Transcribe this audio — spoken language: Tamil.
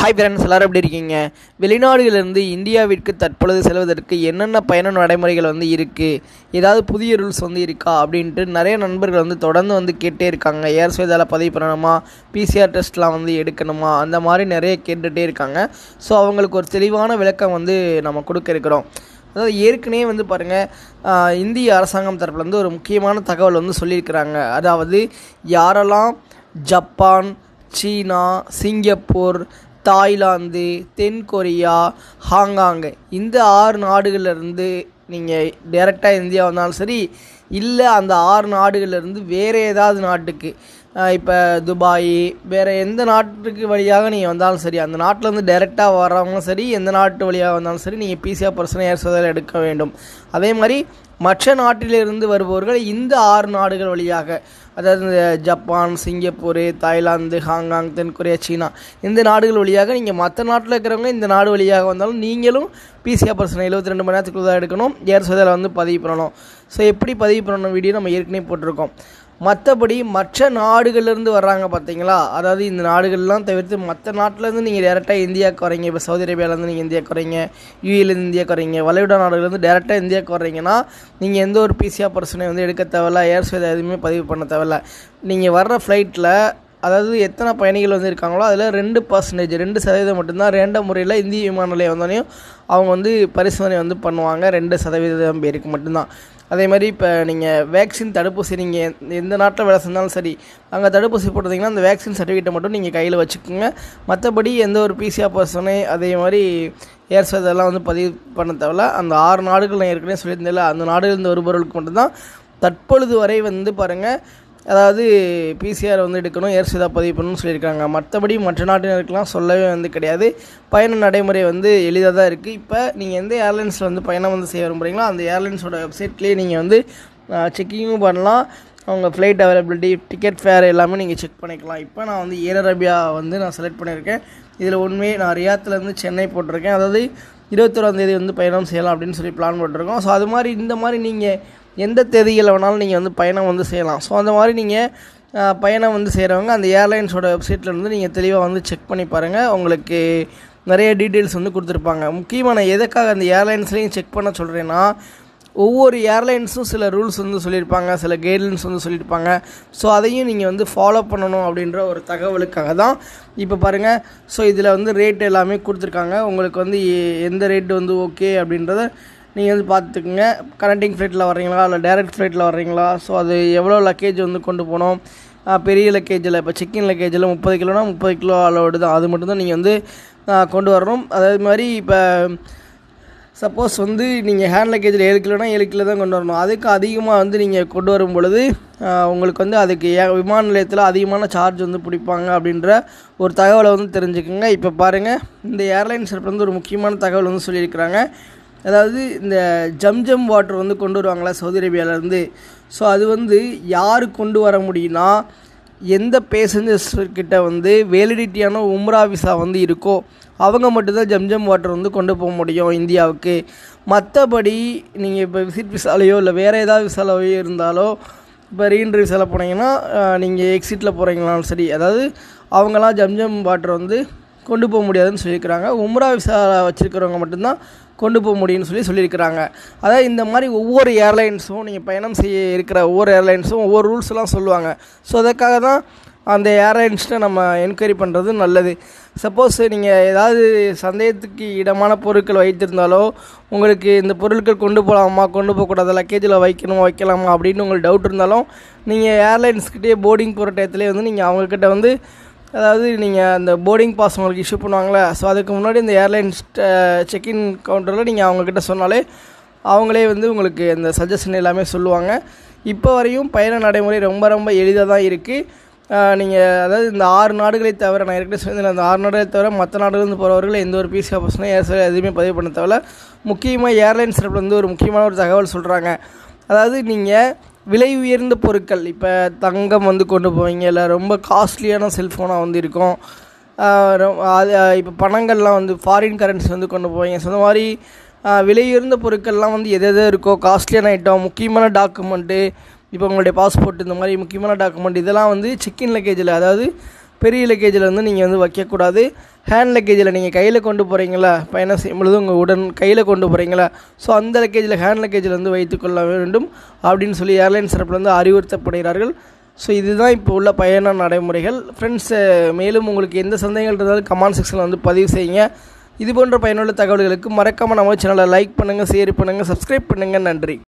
ஹாய் ஃப்ரெண்ட்ஸ் எல்லாரும் எப்படி இருக்கீங்க? வெளிநாடுகளிலிருந்து இந்தியாவிற்கு தற்பொழுது செல்வதற்கு என்னென்ன பயண நடைமுறைகள் வந்து இருக்குது ஏதாவது புதிய ரூல்ஸ் வந்து இருக்கா? அப்படின்ட்டு நிறைய நண்பர்கள் வந்து தொடர்ந்து வந்து கேட்டே இருக்காங்க. ஏர் சுயதால பதிவு பண்ணணுமா? பிசிஆர் டெஸ்ட்லாம் வந்து எடுக்கணுமா? அந்த மாதிரி நிறைய கேட்டுகிட்டே இருக்காங்க. ஸோ அவங்களுக்கு ஒரு தெளிவான விளக்கம் வந்து நம்ம கொடுக்க இருக்கிறோம். அதாவது ஏற்கனவே வந்து பாருங்கள் இந்திய அரசாங்கம் தரப்புலேருந்து ஒரு முக்கியமான தகவல் வந்து சொல்லியிருக்கிறாங்க. அதாவது யாரெல்லாம் ஜப்பான் சீனா சிங்கப்பூர் தாய்லாந்து தென் கொரியா இந்த ஆறு நாடுகள்லேருந்து நீங்கள் டேரெக்டாக இந்தியா வந்தாலும் சரி இல்லை அந்த ஆறு நாடுகள்லேருந்து வேறு ஏதாவது நாட்டுக்கு. இப்போ துபாய் வேறு எந்த நாட்டுக்கு வழியாக நீங்கள் வந்தாலும் சரி அந்த நாட்டிலேருந்து டைரெக்டாக வரவங்களும் சரி எந்த நாட்டு வழியாக வந்தாலும் சரி நீங்கள் பிசிஆர் பர்சனை ஏர் சோதனை எடுக்க வேண்டும். அதே மாதிரி மற்ற நாட்டிலிருந்து வருபவர்கள் இந்த ஆறு நாடுகள் வழியாக அதாவது இந்த ஜப்பான் சிங்கப்பூர் தாய்லாந்து ஹாங்காங் தென்கொரியா சீனா இந்த நாடுகள் வழியாக நீங்கள் மற்ற நாட்டில் இருக்கிறவங்க இந்த நாடு வழியாக வந்தாலும் நீங்களும் பிசிஆர் பர்சனை எழுபத்தி ரெண்டு மணி நேரத்துக்குள்ள தான் எடுக்கணும். ஏர் சதையில் வந்து பதிவு பண்ணணும். ஸோ எப்படி பதிவு பண்ணணும் வீடியோ நம்ம ஏற்கனவே போட்டிருக்கோம். மற்றபடி மற்ற நாடுகள்லேருந்து வர்றாங்க பார்த்தீங்களா அதாவது இந்த நாடுகள்லாம் தவிர்த்து மற்ற நாட்டிலேருந்து நீங்கள் டேரெக்டாக இந்தியாவுக்கு வரீங்க இப்போ சவுதி அரேபியாவிலேருந்து நீங்கள் இந்தியாவுக்கு வரீங்க யூஏலேருந்து இந்தியாவுக்கு வரீங்க வளைகுடா நாடுகள்லேருந்து டேரெக்டாக இந்தியாவுக்கு வர்றீங்கன்னா நீங்கள் எந்த ஒரு பிசிஆர் பர்சனை வந்து எடுக்க தேவையில்ல. ஏர் எதுவுமே பதிவு பண்ண தேவையில்ல. நீங்கள் வர்ற ஃப்ளைட்டில் அதாவது எத்தனை பயணிகள் வந்து இருக்காங்களோ அதில் ரெண்டு பர்சன்டேஜ் ரெண்டு சதவீதம் மட்டும்தான் ரேண்டம் முறையில் இந்திய விமான நிலையம் வந்தோடனையும் அவங்க வந்து பரிசோதனை வந்து பண்ணுவாங்க. ரெண்டு சதவீதம் பேருக்கு மட்டும்தான். அதே மாதிரி இப்போ நீங்கள் வேக்சின் தடுப்பூசி நீங்கள் எந்த நாட்டில் வேலை செஞ்சாலும் சரி அங்கே தடுப்பூசி போட்டிருந்தீங்கன்னா அந்த வேக்சின் சர்டிஃபிகேட்டை மட்டும் நீங்கள் கையில் வச்சுக்கோங்க. மற்றபடி எந்த ஒரு பிசிஆர் பர்சனே அதே மாதிரி ஏர்ஸ் இதெல்லாம் வந்து பதிவு பண்ண தேவையில்ல. அந்த ஆறு நாடுகள் நான் ஏற்கனவே சொல்லியிருந்தேன்ல அந்த நாடுகளிலிருந்து வருபவர்களுக்கு மட்டும்தான். தற்பொழுது வரை வந்து பாருங்கள் அதாவது பிசிஆர் வந்து எடுக்கணும் ஏர் சுதா பதிவு பண்ணணும்னு சொல்லியிருக்காங்க. மற்றபடி மற்ற நாட்டினருக்கெலாம் சொல்லவே வந்து கிடையாது. பயண நடைமுறை வந்து எளிதாக தான் இருக்குது இப்போ நீங்கள் எந்த ஏர்லைன்ஸில் வந்து பயணம் வந்து செய்ய விரும்புகிறீங்களோ அந்த ஏர்லைன்ஸோட வெப்சைட்லேயே நீங்கள் வந்து செக்கிங்கும் பண்ணலாம். அவங்க ஃப்ளைட் அவைலபிலிட்டி டிக்கெட் ஃபேர் எல்லாமே நீங்கள் செக் பண்ணிக்கலாம். இப்போ நான் வந்து ஏர் அரேபியா வந்து நான் செலக்ட் பண்ணியிருக்கேன். இதில் உண்மையே நான் ரியாத்துலேருந்து சென்னை போட்டிருக்கேன். அதாவது இருபத்தோராந்தேதி வந்து பயணம் செய்யலாம் அப்படின்னு சொல்லி பிளான் போட்டிருக்கோம். ஸோ அது மாதிரி இந்த மாதிரி நீங்கள் எந்த தேதியில் வேணாலும் நீங்கள் வந்து பயணம் வந்து செய்யலாம். ஸோ அந்த மாதிரி நீங்கள் பயணம் வந்து செய்கிறவங்க அந்த ஏர்லைன்ஸோட வெப்சைட்டில் வந்து நீங்கள் தெளிவாக வந்து செக் பண்ணி பாருங்கள் உங்களுக்கு நிறைய டீட்டெயில்ஸ் வந்து கொடுத்துருப்பாங்க. முக்கியமான எதுக்காக அந்த ஏர்லைன்ஸ்லேயும் செக் பண்ண சொல்கிறேன்னா ஒவ்வொரு ஏர்லைன்ஸும் சில ரூல்ஸ் வந்து சொல்லியிருப்பாங்க சில கைட்லைன்ஸ் வந்து சொல்லியிருப்பாங்க. ஸோ அதையும் நீங்கள் வந்து ஃபாலோ பண்ணணும் அப்படின்ற ஒரு தகவலுக்காக தான் இப்போ பாருங்கள் ஸோ இதில் வந்து ரேட் எல்லாமே கொடுத்துருக்காங்க. உங்களுக்கு வந்து எந்த ரேட் வந்து ஓகே அப்படின்றத நீங்கள் வந்து பார்த்துக்குங்க. கனெக்டிங் ஃப்ளைட்டில் வர்றீங்களா? இல்லை டேரெக்ட் ஃப்ளைட்டில் வர்றீங்களா? ஸோ அது எவ்வளோ லக்கேஜ் வந்து கொண்டு போகணும்? பெரிய லக்கேஜில் இப்போ செக்கின் லக்கேஜில் முப்பது கிலோனா முப்பது கிலோ அளவோடு தான். அது மட்டும்தான் நீங்கள் வந்து கொண்டு வரணும். அதே மாதிரி இப்போ சப்போஸ் வந்து நீங்கள் ஹேண்ட் லக்கேஜில் ஏழு கிலோனா ஏழு கிலோ தான் கொண்டு வரணும். அதுக்கு அதிகமாக வந்து நீங்கள் கொண்டு வரும் பொழுது உங்களுக்கு வந்து அதுக்கு விமான நிலையத்தில் அதிகமான சார்ஜ் வந்து பிடிப்பாங்க அப்படின்ற ஒரு தகவலை வந்து தெரிஞ்சுக்கோங்க. இப்போ பாருங்கள் இந்த ஏர்லைன்ஸ் வந்து ஒரு முக்கியமான தகவல் வந்து சொல்லியிருக்கிறாங்க. அதாவது இந்த ஜம்ஜம் வாட்டர் வந்து கொண்டு வருவாங்களா சவுதி அரேபியாவிலேருந்து ஸோ அது வந்து யார் கொண்டு வர முடியும்னா எந்த பேசஞ்சர்ஸ்கிட்ட வந்து வேலிடிட்டியான உம்ரா விசா வந்து இருக்கோ அவங்க மட்டும்தான் ஜம்ஜம் வாட்டர் வந்து கொண்டு போக முடியும் இந்தியாவுக்கு. மற்றபடி நீங்கள் இப்போ விசிட் விசாலையோ இல்லை வேறு ஏதாவது விசாலையோ இருந்தாலோ இப்போ ரீஎன்ட்ரி விசாவில் போனீங்கன்னா நீங்கள் எக்ஸிட்டில் போகிறீங்களாலும் சரி அதாவது அவங்களாம் ஜம்ஜம் வாட்டர் வந்து கொண்டு போக முடியாதுன்னு சொல்லியிருக்கிறாங்க. உம்ரா விசா வச்சுருக்கிறவங்க மட்டும்தான் கொண்டு போக முடியும்னு சொல்லி சொல்லியிருக்கிறாங்க. அதாவது இந்த மாதிரி ஒவ்வொரு ஏர்லைன்ஸும் நீங்கள் பயணம் செய்ய இருக்கிற ஒவ்வொரு ஏர்லைன்ஸும் ஒவ்வொரு ரூல்ஸ்லாம் சொல்லுவாங்க. ஸோ அதுக்காக தான் அந்த ஏர்லைன்ஸ்ட்டை நம்ம என்கொயரி பண்ணுறது நல்லது. சப்போஸ் நீங்கள் ஏதாவது சந்தேகத்துக்கு இடமான பொருட்கள் வைத்திருந்தாலோ உங்களுக்கு இந்த பொருட்கள் கொண்டு போகலாமா கொண்டு போகக்கூடாது லக்கேஜில் வைக்கணுமா வைக்கலாமா அப்படின்னு உங்களுக்கு டவுட் இருந்தாலும் நீங்கள் ஏர்லைன்ஸ்கிட்டே போர்டிங் போகிற டயத்துலேயே வந்து நீங்கள் அவங்கக்கிட்ட வந்து அதாவது நீங்கள் அந்த போர்டிங் பாஸ் உங்களுக்கு இஷ்யூ பண்ணுவாங்களே ஸோ அதுக்கு முன்னாடி இந்த ஏர்லைன்ஸ் செக்இன் கவுண்டரில் நீங்கள் அவங்கக்கிட்ட சொன்னாலே அவங்களே வந்து உங்களுக்கு அந்த சஜஷன் எல்லாமே சொல்லுவாங்க. இப்போ வரையும் பயண நடைமுறை ரொம்ப ரொம்ப எளிதாக தான் இருக்குது நீங்கள் அதாவது இந்த ஆறு நாடுகளை தவிர நான் ஏற்கனவே சொன்னேன் அந்த ஆறு நாடுகளை தவிர மற்ற நாடுலேருந்து போகிறவர்கள் எந்த ஒரு பிசி ஆஃபர்ஸ்னால் ஏர் எதுவுமே பதிவு பண்ண தேவையில்ல. முக்கியமாக ஏர்லைன்ஸ் வந்து ஒரு முக்கியமான ஒரு தகவல் சொல்கிறாங்க அதாவது நீங்கள் விலை உயர்ந்த பொருட்கள். இப்போ தங்கம் வந்து கொண்டு போவீங்க இல்லை ரொம்ப காஸ்ட்லியான செல்ஃபோனாக வந்து இருக்கும். அது இப்போ பணங்கள்லாம் வந்து ஃபாரின் கரன்சி வந்து கொண்டு போவீங்க. ஸோ அந்த மாதிரி விலை உயர்ந்த பொருட்கள்லாம் வந்து எது எது இருக்கோ காஸ்ட்லியான ஐட்டம் முக்கியமான டாக்குமெண்ட்டு இப்போ உங்களுடைய பாஸ்போர்ட் இந்த மாதிரி முக்கியமான டாக்குமெண்ட் இதெல்லாம் வந்து செக்இன் லக்கேஜில் அதாவது பெரிய லக்கேஜில் வந்து நீங்கள் வந்து வைக்கக்கூடாது. ஹேண்ட் லக்கேஜில் நீங்கள் கையில் கொண்டு போகிறீங்களா பயணம் செய்யும் பொழுது உங்கள் உடன் கையில் கொண்டு போகிறீங்களா ஸோ அந்த லக்கேஜில் ஹேண்ட் லக்கேஜில் வந்து வைத்துக்கொள்ள வேண்டும். அப்படின்னு சொல்லி ஏர்லைன்ஸ் தரப்பில் வந்து அறிவுறுத்தப்படுகிறார்கள். ஸோ இதுதான் இப்போ உள்ள பயண நடைமுறைகள். ஃப்ரெண்ட்ஸ் மேலும் உங்களுக்கு எந்த சந்தேகங்கள் இருந்தாலும் கமெண்ட் செக்ஷனில் வந்து பதிவு செய்யுங்க. இது போன்ற பயனுள்ள தகவல்களுக்கு மறக்காமல் நம்ம சேனலை லைக் பண்ணுங்கள் ஷேர் பண்ணுங்கள் சப்ஸ்கிரைப் பண்ணுங்கள் நன்றி.